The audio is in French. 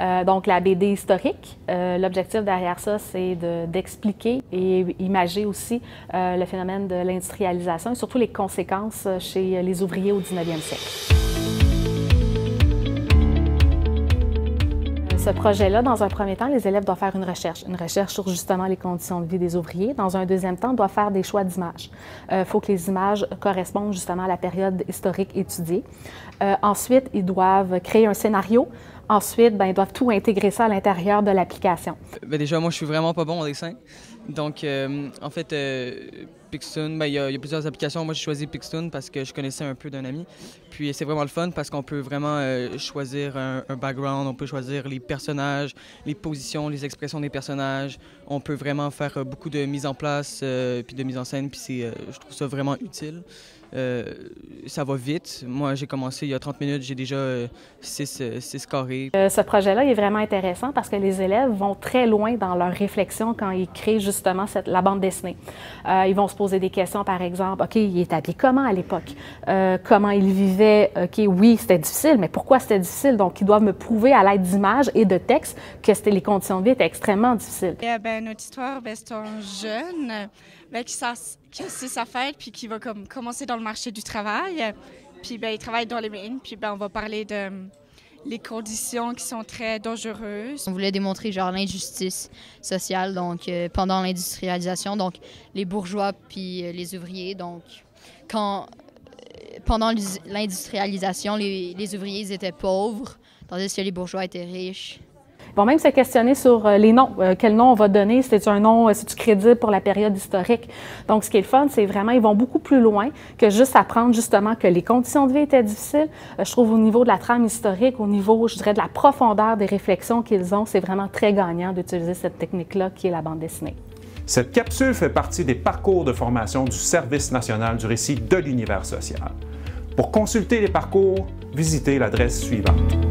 Euh, donc, la BD historique, euh, l'objectif derrière ça, c'est d'expliquer et imager aussi euh, le phénomène de l'industrialisation et surtout les conséquences chez les ouvriers au 19e siècle. Ce projet-là, dans un premier temps, les élèves doivent faire une recherche, une recherche sur justement les conditions de vie des ouvriers. Dans un deuxième temps, doivent faire des choix d'images. Il faut que les images correspondent justement à la période historique étudiée. ensuite, ils doivent créer un scénario Ensuite, ben, ils doivent tout intégrer ça à l'intérieur de l'application. Ben déjà, moi, je suis vraiment pas bon en dessin. Donc, euh, en fait, euh, Pixtoon, ben, il y, a plusieurs applications. Moi, j'ai choisi Pixtoon parce que je connaissais un peu d'un ami. Puis, c'est vraiment le fun parce qu'on peut vraiment euh, choisir un, background, on peut choisir les personnages, les positions, les expressions des personnages. On peut vraiment faire beaucoup de mise en place puis de mise en scène. Puis, je trouve ça vraiment utile. Euh, ça va vite. Moi, j'ai commencé il y a 30 minutes, j'ai déjà 6 euh, carrés. Euh, ce projet-là est vraiment intéressant parce que les élèves vont très loin dans leur réflexion quand ils créent justement cette, la bande dessinée. ils vont se poser des questions, par exemple, OK, il est habillé comment à l'époque? comment il vivait? OK, oui, c'était difficile, mais pourquoi c'était difficile? Donc, ils doivent me prouver à l'aide d'images et de textes que les conditions de vie étaient extrêmement difficiles. Eh ben, notre histoire, ben, c'est un jeune ben, qui, c'est sa fête, puis qui va comme, commencer dans le marché du travail. Puis ben, il travaille dans les mines, puis ben, on va parler de les conditions qui sont très dangereuses. On voulait démontrer genre l'injustice sociale donc euh, pendant l'industrialisation donc les bourgeois puis euh, les ouvriers donc quand euh, pendant l'industrialisation les, les ouvriers étaient pauvres tandis que les bourgeois étaient riches. Vont même se questionner sur euh, les noms. Euh, quel nom on va donner? C'est un nom, euh, c'est-tu crédible pour la période historique? Donc, ce qui est le fun, c'est vraiment, ils vont beaucoup plus loin que juste apprendre justement que les conditions de vie étaient difficiles. je trouve au niveau de la trame historique, au niveau, je dirais, de la profondeur des réflexions qu'ils ont, c'est vraiment très gagnant d'utiliser cette technique-là qui est la bande dessinée. Cette capsule fait partie des parcours de formation du Service national du récit de l'univers social. Pour consulter les parcours, visitez l'adresse suivante.